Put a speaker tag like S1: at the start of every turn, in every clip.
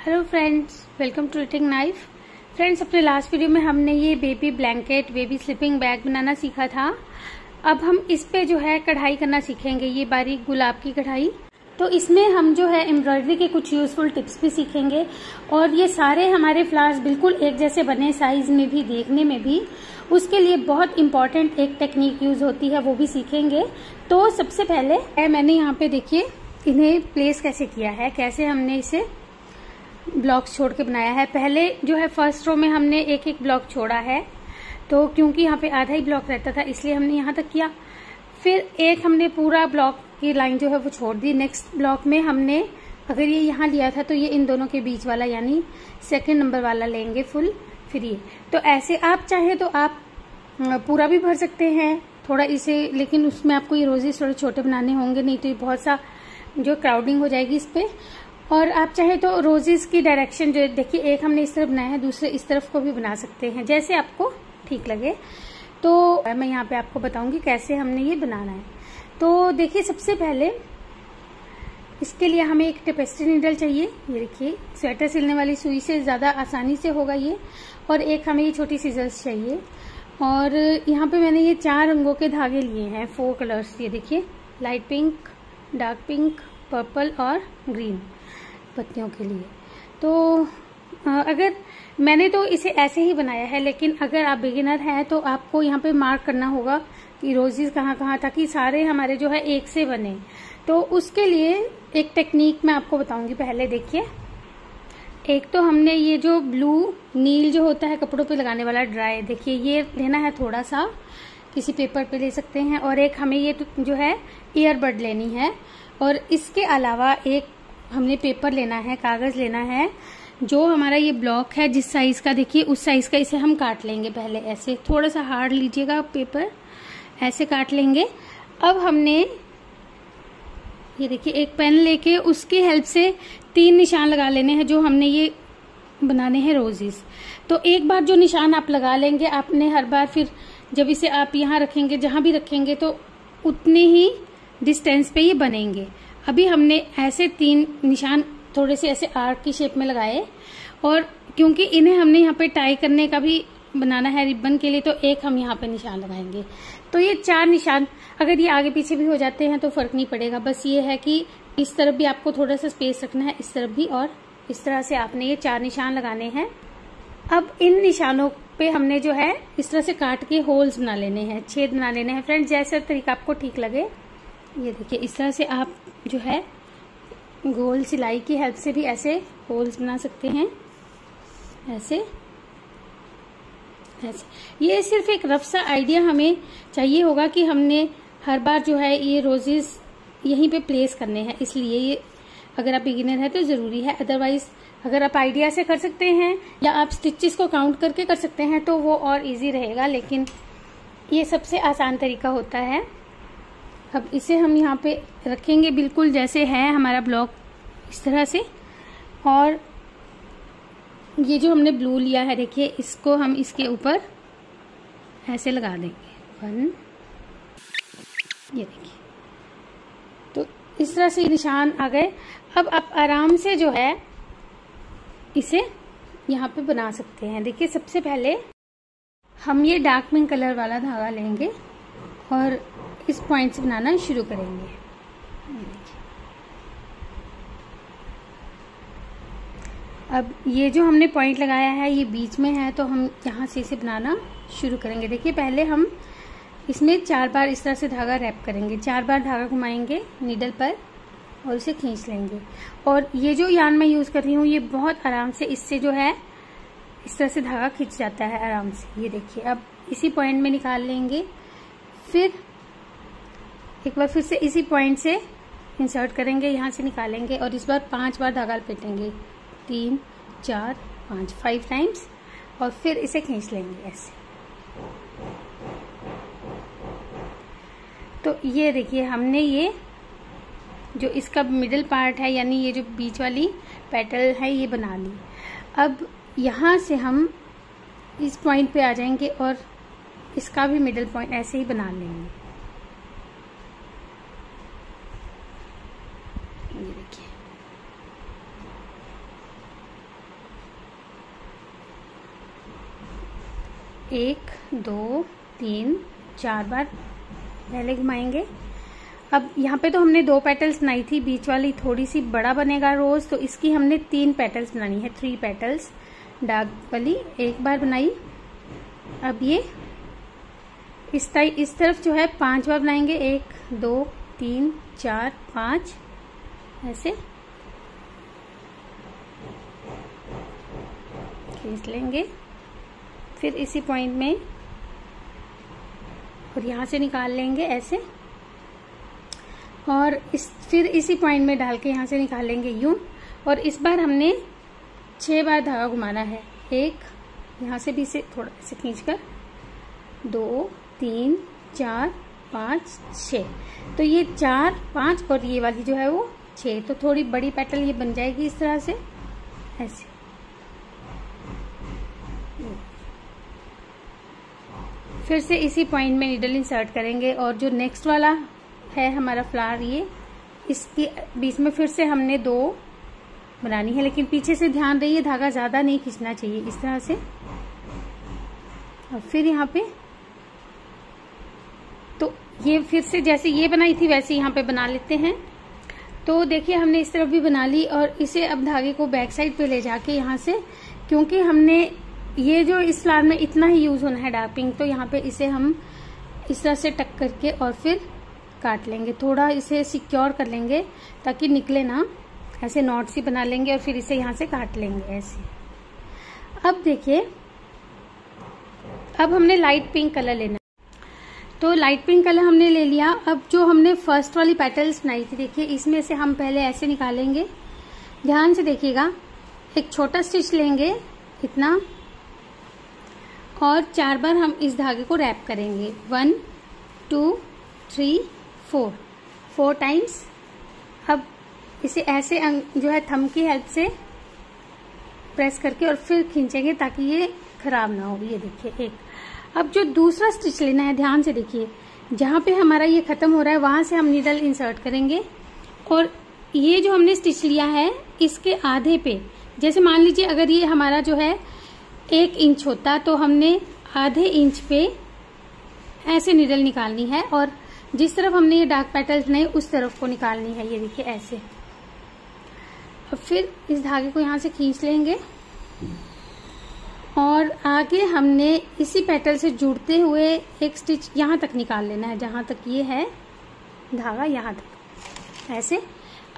S1: Hello friends welcome to writing knife friends अपने last video में हमने ये baby blanket baby sleeping bag बनाना सीखा था। अब हम इस पे जो है कढ़ाई करना सीखेंगे, ये बारीक गुलाब की कढ़ाई। तो इसमें हम जो है एम्ब्रॉयडरी के कुछ यूजफुल टिप्स भी सीखेंगे और ये सारे हमारे फ्लावर्स बिल्कुल एक जैसे बने साइज़ में भी, देखने में भी। उसके लिए बहुत इंपॉर्टेंट एक टेक्निक यूज़ होती है, वो भी सीखेंगे। तो सबसे पहले मैंने यहाँ पे देखिए, इन्हें प्लेस कैसे किया है, कैसे हमने इसे ब्लॉक्स छोड़ के बनाया है। पहले जो है फ़र्स्ट रो में हमने एक एक ब्लॉक छोड़ा है। तो क्योंकि यहाँ पे आधा ही ब्लॉक रहता था, इसलिए हमने यहाँ तक किया। फिर एक हमने पूरा ब्लॉक की लाइन जो है, वो छोड़ दी। नेक्स्ट ब्लॉक में हमने, अगर ये यहाँ लिया था तो ये इन दोनों के बीच वाला, यानी सेकेंड नंबर वाला लेंगे फुल फिर तो ऐसे आप चाहे तो आप पूरा भी भर सकते हैं। थोड़ा इसे, लेकिन उसमें आपको ये रोजेस थोड़े छोटे बनाने होंगे, नहीं तो ये बहुत सा जो क्राउडिंग हो जाएगी इस पे। और आप चाहे तो रोजेस की डायरेक्शन जो देखिए, एक हमने इस तरफ़ बनाया है, दूसरे इस तरफ़ को भी बना सकते हैं। जैसे आपको ठीक लगे तो मैं यहाँ पे आपको बताऊँगी कैसे हमने ये बनाना है। तो देखिए, सबसे पहले इसके लिए हमें एक टेपेस्ट्री नीडल चाहिए। ये देखिए स्वेटर सिलने वाली सुई से ज़्यादा आसानी से होगा ये। और एक हमें ये छोटी सीजर्स चाहिए। और यहाँ पे मैंने ये चार रंगों के धागे लिए हैं फोर कलर्स ये देखिए light pink dark pink purple और ग्रीन पत्तियों के लिए। तो अगर मैंने तो इसे ऐसे ही बनाया है, लेकिन अगर आप बिगिनर हैं तो आपको यहाँ पे मार्क करना होगा कि रोजेज कहाँ कहाँ ताकि सारे हमारे जो है एक से बने। तो उसके लिए एक टेक्निक मैं आपको बताऊँगी पहले, देखिए। एक तो हमने ये जो ब्लू नील जो होता है कपड़ों पे लगाने वाला ड्राई देखिए ये लेना है थोड़ा सा किसी पेपर पे ले सकते हैं, और एक हमें ये तो जो है ईयरबड लेनी है। और इसके अलावा एक हमने पेपर लेना है, कागज़ लेना है, जो हमारा ये ब्लॉक है, जिस साइज़ का देखिए, उस साइज़ का इसे हम काट लेंगे पहले ऐसे। थोड़ा सा हार्ड लीजिएगा पेपर ऐसे काट लेंगे। अब हमने, ये देखिए, एक पेन लेके उसकी हेल्प से तीन निशान लगा लेने हैं, जो हमने ये बनाने हैं रोजेस तो एक बार जो निशान आप लगा लेंगे, आपने हर बार फिर जब इसे आप यहाँ रखेंगे, जहाँ भी रखेंगे तो उतने ही डिस्टेंस पे ये बनेंगे। अभी हमने ऐसे तीन निशान थोड़े से ऐसे आर्क की शेप में लगाए और क्योंकि इन्हें हमने यहाँ पे टाई करने का भी बनाना है रिबन के लिए तो एक हम यहाँ पे निशान लगाएँगे। तो ये चार निशान, अगर ये आगे पीछे भी हो जाते हैं तो फ़र्क नहीं पड़ेगा। बस ये है कि इस तरफ़ भी आपको थोड़ा सा स्पेस रखना है, इस तरफ़ भी, और इस तरह से आपने ये चार निशान लगाने हैं। अब इन निशानों पे हमने जो है इस तरह से काट के होल्स बना लेने हैं, छेद बना लेने हैं। फ्रेंड जैसा तरीका आपको ठीक लगे, ये देखिए, इस तरह से आप जो है, गोल सिलाई की हेल्प से भी ऐसे होल्स बना सकते हैं। ऐसे ऐसे। ये सिर्फ़ एक रफ सा आइडिया हमें चाहिए होगा कि हमने हर बार जो है ये रोजेस यहीं पे प्लेस करने हैं। इसलिए ये अगर आप बिगिनर है तो ज़रूरी है। अदरवाइज़ अगर आप आइडिया से कर सकते हैं या आप स्टिचेस को काउंट करके कर सकते हैं तो वो और इजी रहेगा। लेकिन ये सबसे आसान तरीका होता है। अब इसे हम यहाँ पे रखेंगे बिल्कुल जैसे है हमारा ब्लॉक इस तरह से। और ये जो हमने ब्लू लिया है, देखिए, इसको हम इसके ऊपर ऐसे लगा देंगे। वन, ये देखिए। तो इस तरह से निशान आ गए। अब आप आराम से जो है, इसे यहाँ पे बना सकते हैं। देखिए, सबसे पहले हम ये डार्क पिंक कलर वाला धागा लेंगे और इस पॉइंट से बनाना शुरू करेंगे? अब ये जो हमने पॉइंट लगाया है, ये बीच में है तो हम यहाँ से इसे बनाना शुरू करेंगे। देखिए, पहले हम इसमें चार बार इस तरह से धागा रैप करेंगे। चार बार धागा घुमाएँगे नीडल पर और इसे खींच लेंगे। और ये जो यान मैं यूज़ कर रही हूँ, ये बहुत आराम से इससे जो है, इस तरह से धागा खींच जाता है आराम से। ये देखिए, अब इसी पॉइंट में निकाल लेंगे। फिर एक बार फिर से इसी पॉइंट से इंसर्ट करेंगे, यहाँ से निकालेंगे और इस बार पाँच बार धागा लपेटेंगे तीन, चार, पाँच फाइव टाइम्स और फिर इसे खींच लेंगे ऐसे। तो ये देखिए, हमने ये जो इसका मिडिल पार्ट है, यानी ये जो बीच वाली पेटल है, ये बना ली। अब यहाँ से हम इस पॉइंट पे आ जाएँगे और इसका भी मिडिल पॉइंट ऐसे ही बना लेंगे ये देखिए एक, दो, तीन, चार बार पहले घुमाएँगे। अब यहाँ पे तो हमने दो पेटल्स बनाई थी, बीच वाली थोड़ी सी बड़ा बनेगा रोज तो इसकी हमने तीन पेटल्स बनानी है थ्री पेटल्स डार्क वाली एक बार बनाई। अब ये इस टाइप इस तरफ़ जो है पाँच बार बनाएँगे, एक, दो, तीन, चार, पाँच, ऐसे। खींच लेंगे। फिर इसी पॉइंट में और यहाँ से निकाल लेंगे ऐसे। और इस, फिर इसी पॉइंट में डाल के यहाँ से निकाल लेंगे यूँ और इस बार हमने छह बार धागा घुमाना है। एक, यहाँ से भी इसे थोड़ा से खींच कर दो, तीन, चार, पाँच छ तो ये चार, पाँच और ये वाली जो है वो छ तो थोड़ी बड़ी पेटल ये बन जाएगी इस तरह से। ऐसे। फिर से इसी पॉइंट में नीडल इंसर्ट करेंगे और जो नेक्स्ट वाला है हमारा फ्लावर ये, इसके बीच में फिर से हमने दो बनानी है, लेकिन पीछे से ध्यान रहिए धागा ज़्यादा नहीं खींचना चाहिए इस तरह से। और फिर यहाँ पे तो ये फिर से जैसे ये बनाई थी, वैसे यहाँ पे बना लेते हैं। तो देखिए, हमने इस तरफ़ भी बना ली और इसे अब धागे को बैक साइड पे ले जाके यहाँ से, क्योंकि हमने ये जो इस फ्लावर में इतना ही यूज़ होना है डार्पिंग तो यहाँ पे इसे हम इस तरह से टक करके और फिर काट लेंगे। थोड़ा इसे सिक्योर कर लेंगे ताकि निकले ना। ऐसे नॉट सी बना लेंगे और फिर इसे यहाँ से काट लेंगे ऐसे। अब देखिए, अब हमने लाइट पिंक कलर लेना तो लाइट पिंक कलर हमने ले लिया। अब जो हमने फ़र्स्ट वाली पेटल्स बनाई थी, देखिए, इसमें से हम पहले ऐसे निकालेंगे। ध्यान से देखिएगा, एक छोटा स्टिच लेंगे, इतना। और चार बार हम इस धागे को रैप करेंगे। One two three four four times अब इसे ऐसे जो है थम की हेल्प से प्रेस करके और फिर खींचेंगे ताकि ये खराब ना हो। ये देखिए, एक। अब जो दूसरा स्टिच लेना है, ध्यान से देखिए। जहाँ पे हमारा ये खत्म हो रहा है, वहाँ से हम नीडल इंसर्ट करेंगे। और ये जो हमने स्टिच लिया है, इसके आधे पे, जैसे मान लीजिए अगर ये हमारा जो है एक इंच होता तो हमने आधे इंच पे ऐसे निडल निकालनी है और जिस तरफ़ हमने ये डार्क पेटल्स बनाए उस तरफ़ को निकालनी है, ये देखिए ऐसे। अब फिर इस धागे को यहाँ से खींच लेंगे। और आगे हमने इसी पेटल से जुड़ते हुए एक स्टिच यहाँ तक निकाल लेना है, जहाँ तक ये है, धागा यहाँ तक। ऐसे।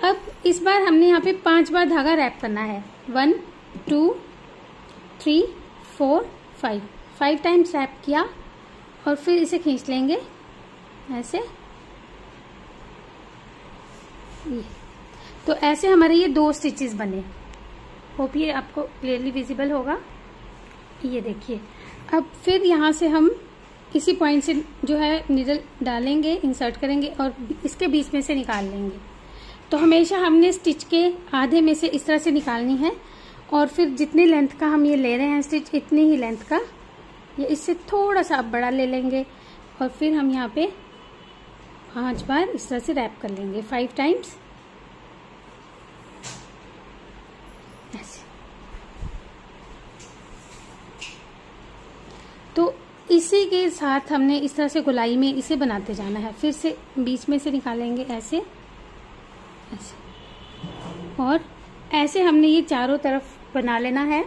S1: अब इस बार हमने यहाँ पे पाँच बार धागा रैप करना है। One two three four five five times wrap किया और फिर इसे खींच लेंगे। ऐसे। तो ऐसे हमारे ये दो स्टिचेस बने। होप ये आपको क्लियरली विजिबल होगा। ये देखिए। अब फिर यहाँ से हम इसी पॉइंट से जो है निडल डालेंगे इंसर्ट करेंगे और इसके बीच में से निकाल लेंगे। तो हमेशा हमने स्टिच के आधे में से इस तरह से निकालनी है। और फिर जितनी लेंथ का हम ये ले रहे हैं स्टिच इतनी ही लेंथ का, ये इससे थोड़ा सा आप बड़ा ले लेंगे। और फिर हम यहाँ पे पाँच बार इस तरह से रैप कर लेंगे। फाइव टाइम्स तो इसी के साथ हमने इस तरह से गुलाई में इसे बनाते जाना है। फिर से बीच में से निकालेंगे ऐसे। ऐसे। और ऐसे हमने ये चारों तरफ़ बना लेना है।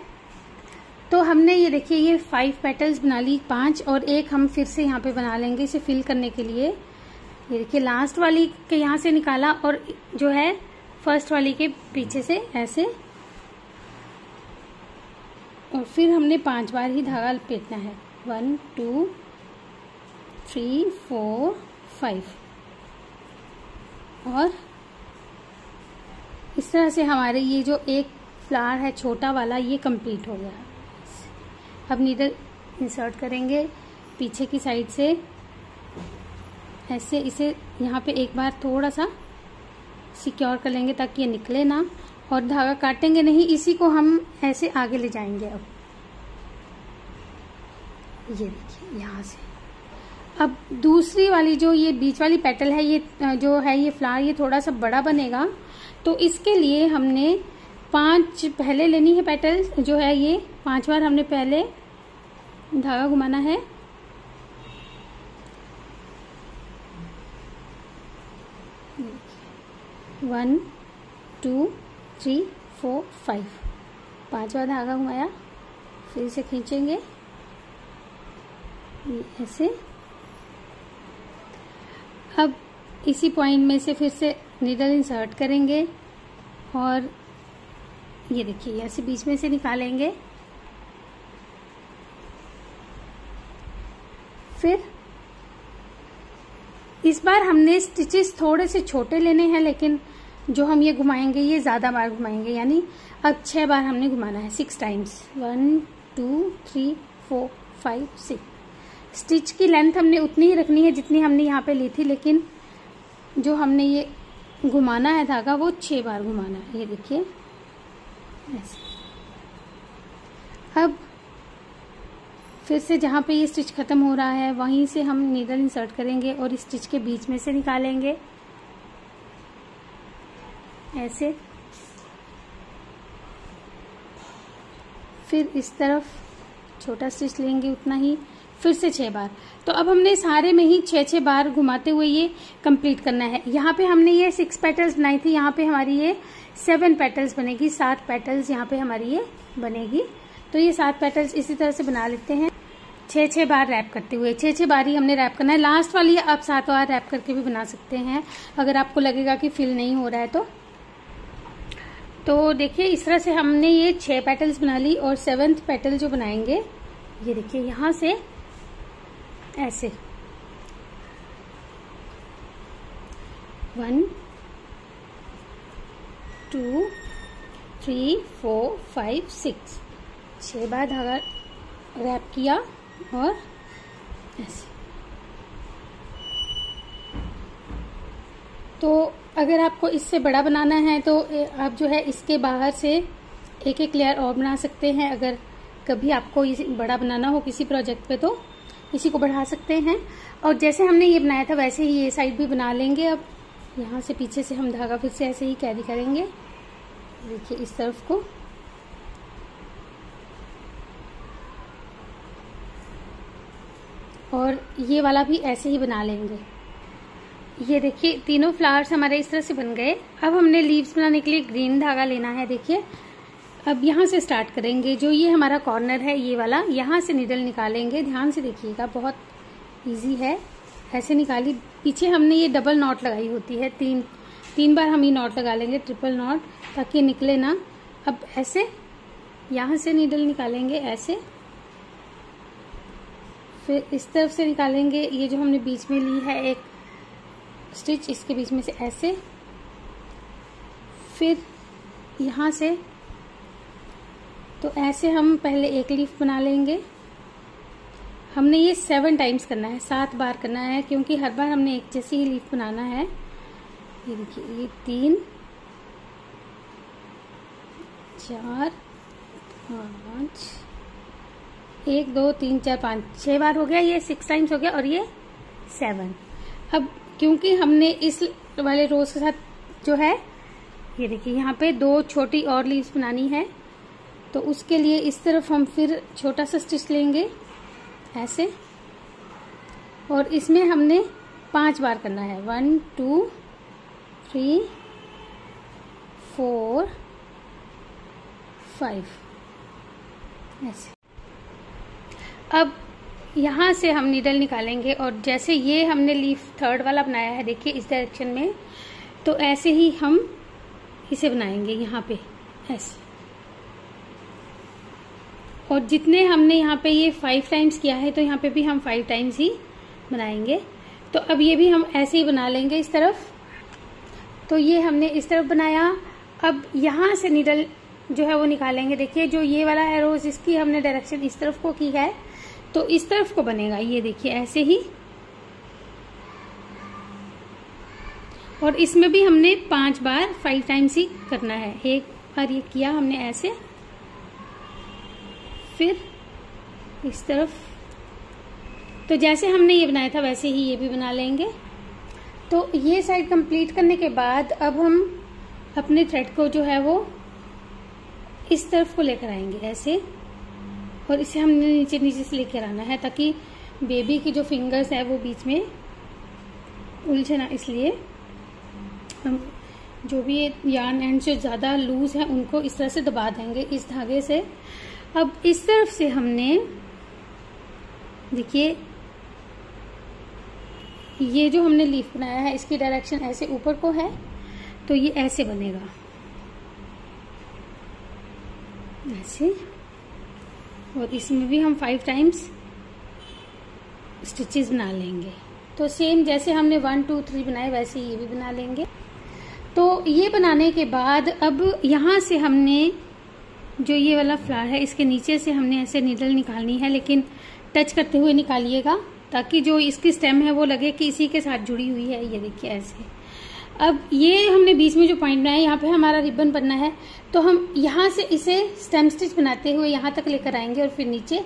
S1: तो हमने ये देखिए, ये फाइव पेटल्स बना ली, पाँच और एक हम फिर से यहाँ पे बना लेंगे इसे फिल करने के लिए। ये देखिए लास्ट वाली के यहाँ से निकाला और जो है फ़र्स्ट वाली के पीछे से ऐसे। और फिर हमने पाँच बार ही धागा लपेटना है। One two three four five और इस तरह से हमारे ये जो एक फ्लावर है, छोटा वाला, ये कंप्लीट हो गया। अब नीडल इंसर्ट करेंगे। पीछे की साइड से ऐसे, इसे यहाँ पे एक बार थोड़ा सा सिक्योर कर लेंगे ताकि ये निकले ना। और धागा काटेंगे नहीं, इसी को हम ऐसे आगे ले जाएँगे अब। ये देखिए, यहाँ से। अब दूसरी वाली जो ये बीच वाली पेटल है, ये, जो है ये फ्लावर ये थोड़ा सा बड़ा बनेगा। तो इसके लिए हमने पाँच पहले लेनी है पेटल जो है ये। पाँच बार हमने पहले धागा घुमाना है। One two three four five पाँच बार धागा घुमाया, फिर से खींचेंगे। ऐसे। अब इसी पॉइंट में से फिर से नीडल इंसर्ट करेंगे और ये देखिए, ऐसे बीच में से निकालेंगे। फिर इस बार हमने स्टिचेस थोड़े से छोटे लेने हैं, लेकिन जो हम ये घुमाएँगे, ये ज़्यादा बार घुमाएँगे। यानी अब छह बार हमने घुमाना है six times one two three four five six stitch की लेंथ हमने उतनी ही रखनी है जितनी हमने यहाँ पे ली थी, लेकिन जो हमने ये घुमाना है धागा, वो छह बार घुमाना है। ये देखिए। अब फिर से जहाँ पे ये स्टिच खत्म हो रहा है, वहीं से हम नीडल इंसर्ट करेंगे और स्टिच के बीच में से निकालेंगे। ऐसे। फिर इस तरफ़ छोटा स्टिच लेंगे उतना ही, फिर से छह बार। तो अब हमने सारे में ही छह छह बार घुमाते हुए ये कंप्लीट करना है। यहाँ पे हमने ये सिक्स पेटल्स बनाई थी, यहाँ पे हमारी ये सेवन पेटल्स बनेगी, सात पेटल्स यहाँ पे हमारी ये बनेगी। तो ये सात पेटल्स इसी तरह से बना लेते हैं। छह छह बार रैप करते हुए। छह छह बार ही हमने रैप करना है। लास्ट वाली आप सात बार रैप करके भी बना सकते हैं। अगर आपको लगेगा कि फिल नहीं हो रहा है तो। तो देखिए, इस तरह से हमने ये छह पेटल्स बना ली और सेवेंथ पेटल जो बनाएँगे, ये देखिए यहाँ से ऐसे। One two three four five six छः बार धागा रैप किया और ऐसे। तो अगर आपको इससे बड़ा बनाना है तो आप जो है इसके बाहर से एक एक लेयर और बना सकते हैं। अगर कभी आपको बड़ा बनाना हो किसी प्रोजेक्ट पे तो इसी को बढ़ा सकते हैं। और जैसे हमने ये बनाया था, वैसे ही ये साइड भी बना लेंगे। अब यहाँ से पीछे से हम धागा फिर से ऐसे ही कैरी करेंगे। देखिए इस तरफ़ को। और ये वाला भी ऐसे ही बना लेंगे। ये देखिए, तीनों फ्लावर्स हमारे इस तरह से बन गए। अब हमने लीव्स बनाने के लिए ग्रीन धागा लेना है, देखिए। अब यहाँ से स्टार्ट करेंगे। जो ये हमारा कॉर्नर है, ये वाला, यहाँ से निडल निकालेंगे। ध्यान से देखिएगा, बहुत इजी है। ऐसे निकाली, पीछे हमने ये डबल नॉट लगाई होती है, तीन तीन बार हम ये नॉट लगा लेंगे ट्रिपल नॉट, ताकि निकले ना। अब ऐसे, यहाँ से नीडल निकालेंगे, ऐसे। फिर इस तरफ़ से निकालेंगे, ये जो हमने बीच में ली है एक स्टिच इसके बीच में से ऐसे। फिर यहाँ से तो ऐसे हम पहले एक लीफ बना लेंगे। हमने ये सेवन टाइम्स करना है, सात बार करना है, क्योंकि हर बार हमने एक जैसी ही लीफ बनाना है। ये देखिए, ये तीन, चार, पाँच, एक, दो, तीन, चार, पाँच, छह बार हो गया, ये सिक्स टाइम्स हो गया और ये सेवन अब क्योंकि हमने इस वाले रोज के साथ जो है, ये देखिए, यहाँ पे दो छोटी और लीव्स बनानी है तो उसके लिए इस तरफ़ हम फिर छोटा सा स्टिच लेंगे, ऐसे. और इसमें हमने पाँच बार करना है one two three, four, five. ऐसे अब यहाँ से हम नीडल निकालेंगे और जैसे ये हमने लीफ थर्ड वाला बनाया है, देखिए इस डायरेक्शन में तो ऐसे ही हम इसे बनाएँगे यहाँ पे। ऐसे और जितने हमने यहाँ पे ये फाइव टाइम्स किया है तो यहाँ पे भी हम फाइव टाइम्स ही बनाएँगे। तो अब ये भी हम ऐसे ही बना लेंगे इस तरफ़। तो ये हमने इस तरफ़ बनाया। अब यहाँ से नीडल जो है वो निकालेंगे। देखिए, जो ये वाला रोज इसकी हमने डायरेक्शन इस तरफ़ को की है। तो इस तरफ़ को बनेगा। ये देखिए, ऐसे ही। और इसमें भी हमने पाँच बार फाइव टाइम्स ही करना है। एक बार ये किया हमने ऐसे। फिर इस तरफ़। तो जैसे हमने ये बनाया था, वैसे ही ये भी बना लेंगे। तो ये साइड कंप्लीट करने के बाद अब हम अपने थ्रेड को जो है वो इस तरफ़ को लेकर आएँगे ऐसे। और इसे हमने नीचे नीचे से लेकर आना है ताकि बेबी की जो फिंगर्स है वो बीच में उलझे ना, इसलिए हम जो भी यार्न एंड जो ज़्यादा लूज है, उनको इस तरह से दबा देंगे, इस धागे से। अब इस तरफ़ से हमने देखिए ये जो हमने लीफ बनाया है, इसकी डायरेक्शन ऐसे ऊपर को है तो ये ऐसे बनेगा। ऐसे। और इसमें भी हम फाइव टाइम्स स्टिचेस बना लेंगे। तो सेम जैसे हमने वन टू थ्री बनाए, वैसे ये भी बना लेंगे। तो ये बनाने के बाद अब यहाँ से हमने जो ये वाला फ्लावर है, इसके नीचे से हमने ऐसे नीडल निकालनी है, लेकिन टच करते हुए निकालिएगा। ताकि जो इसकी स्टेम है वो लगे कि इसी के साथ जुड़ी हुई है, ये देखिए ऐसे। अब ये हमने बीच में जो पॉइंट बनाया, यहाँ पे हमारा रिबन बनना है तो हम यहाँ से इसे स्टेम स्टिच बनाते हुए यहाँ तक लेकर आएँगे और फिर नीचे।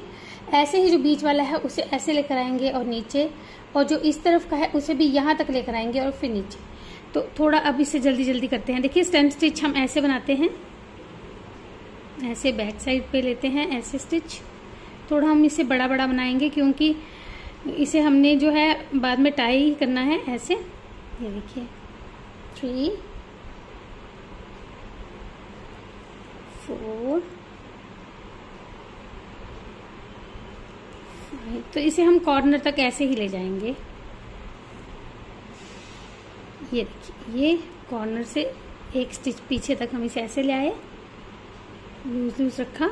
S1: ऐसे ही जो बीच वाला है, उसे ऐसे लेकर आएँगे और नीचे, और जो इस तरफ़ का है, उसे भी यहाँ तक लेकर आएँगे और फिर नीचे। तो थोड़ा अब इसे जल्दी जल्दी करते हैं। देखिए स्टेम स्टिच हम ऐसे बनाते हैं। ऐसे बैक साइड पे लेते हैं, ऐसे स्टिच थोड़ा हम इसे बड़ा बड़ा बनाएँगे, क्योंकि इसे हमने जो है बाद में टाई करना है, ऐसे। ये देखिए। थ्री फोर फाइव तो इसे हम कॉर्नर तक ऐसे ही ले जाएँगे। ये देखिए, ये कॉर्नर से एक स्टिच पीछे तक हम इसे ऐसे ले आए। लूज लूज रखा।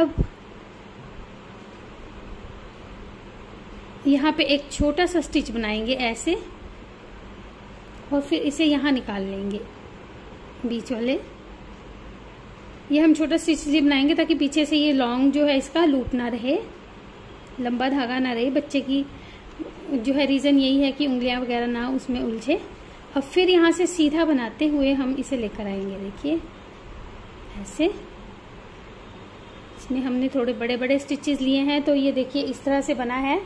S1: अब यहाँ पे एक छोटा सा स्टिच बनाएँगे ऐसे, और फिर इसे यहाँ निकाल लेंगे, बीच वाले। ये हम छोटा स्टिच इसलिए बनाएँगे ताकि पीछे से ये लॉन्ग जो है इसका लूट ना रहे, लंबा धागा ना रहे, बच्चे की जो है रीज़न यही है कि उंगलियाँ वगैरह ना उसमें उलझे। अब फिर यहाँ से सीधा बनाते हुए हम इसे लेकर आएँगे, देखिए। ऐसे। इसमें हमने थोड़े बड़े बड़े स्टिचेस लिए हैं तो ये देखिए इस तरह से बना है।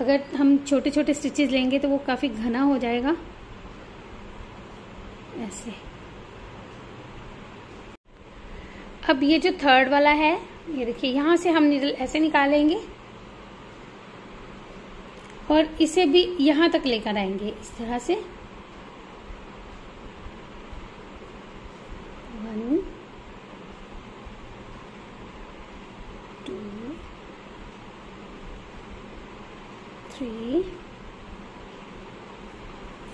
S1: अगर हम छोटे छोटे स्टिचेस लेंगे तो वो काफ़ी घना हो जाएगा। ऐसे। अब ये जो थर्ड वाला है, ये देखिए, यहाँ से हम निडल ऐसे निकालेंगे और इसे भी यहाँ तक लेकर आएँगे, इस तरह से वन टू थ्री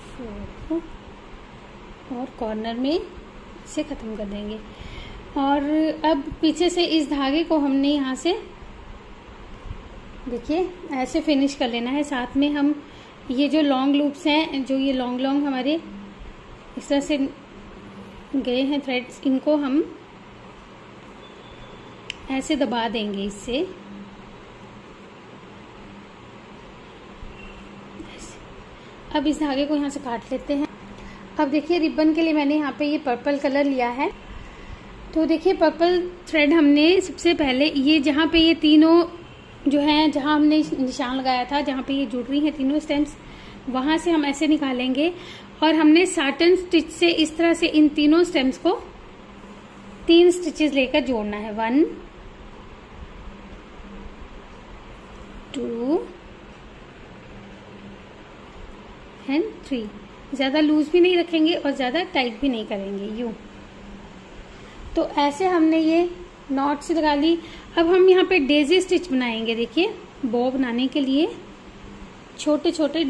S1: फोर और कॉर्नर में इसे ख़त्म कर देंगे। और अब पीछे से इस धागे को हमने यहाँ से, देखिए, ऐसे फिनिश कर लेना है। साथ में हम ये जो लॉन्ग लूप्स हैं, जो ये लॉन्ग लॉन्ग हमारे इस तरह से गए हैं थ्रेड्स इनको हम ऐसे दबा देंगे इससे। अब इस धागे को यहाँ से काट लेते हैं। अब देखिए रिबन के लिए मैंने यहाँ पे ये पर्पल कलर लिया है। तो देखिए पर्पल थ्रेड हमने सबसे पहले ये जहाँ पे ये तीनों जो है, जहाँ हमने निशान लगाया था, जहाँ पे ये जुड़ रही हैं तीनों स्टेम्स वहाँ से हम ऐसे निकालेंगे और हमने साटन स्टिच से इस तरह से इन तीनों स्टेम्स को तीन स्टिचेस लेकर जोड़ना है। वन टू एंड थ्री ज़्यादा लूज भी नहीं रखेंगे और ज़्यादा टाइट भी नहीं करेंगे। यू तो ऐसे हमने ये नॉट से लगा ली। अब हम यहाँ पे डेजी स्टिच बनाएँगे। देखिए बो बनाने के लिए छोटे छोटे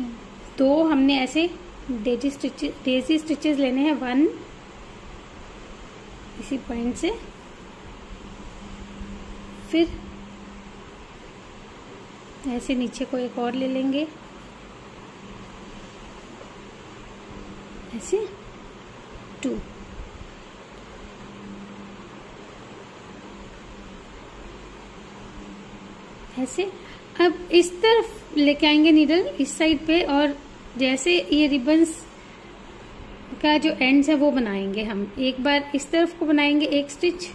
S1: दो हमने ऐसे डेजी स्टिच डेजी स्टिचेस लेने हैं। वन इसी पॉइंट से। फिर ऐसे नीचे को एक और ले लेंगे। ऐसे? टू। ऐसे? अब इस तरफ़ लेके आएँगे नीडल इस साइड पे, और जैसे ये रिबन्स का जो एंड्स है, वो बनाएँगे हम। एक बार इस तरफ़ को बनाएँगे, एक स्टिच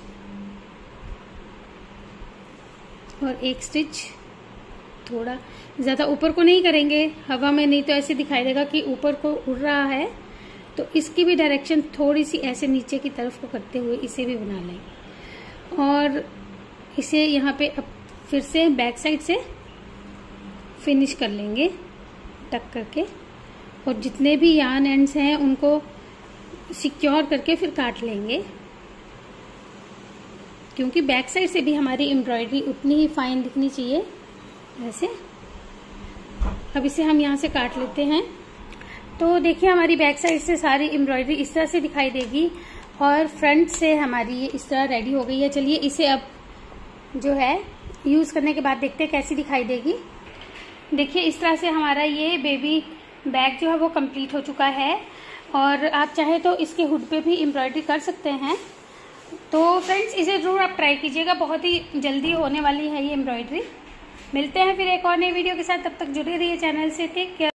S1: और एक स्टिच थोड़ा। ज़्यादा ऊपर को नहीं करेंगे। हवा में नहीं तो ऐसे दिखाई देगा कि ऊपर को उड़ रहा है। तो इसकी भी डायरेक्शन थोड़ी सी ऐसे नीचे की तरफ़ को करते हुए इसे भी बना लेंगे और इसे यहाँ पे अब फिर से बैक साइड से फिनिश कर लेंगे टक करके। और जितने भी यान एंड्स हैं, उनको सिक्योर करके फिर काट लेंगे। क्योंकि बैक साइड से भी हमारी एम्ब्रॉयडरी उतनी ही फाइन दिखनी चाहिए, ऐसे। अब इसे हम यहाँ से काट लेते हैं। तो देखिए, हमारी बैक साइड से सारी एम्ब्रॉयडरी इस तरह से दिखाई देगी और फ्रंट से हमारी ये इस तरह रेडी हो गई है। चलिए, इसे अब जो है यूज़ करने के बाद देखते हैं कैसी दिखाई देगी। देखिए, इस तरह से हमारा ये बेबी बैग जो है, वो कंप्लीट हो चुका है। और आप चाहे तो इसके हुड पे भी एम्ब्रॉयडरी कर सकते हैं। तो फ्रेंड्स इसे ज़रूर आप ट्राई कीजिएगा। बहुत ही जल्दी होने वाली है ये एम्ब्रॉयडरी मिलते हैं फिर एक और नई वीडियो के साथ। तब तक जुड़े रहिए चैनल से। केयर